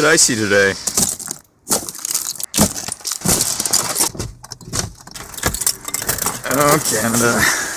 bit icy today. Oh, Canada.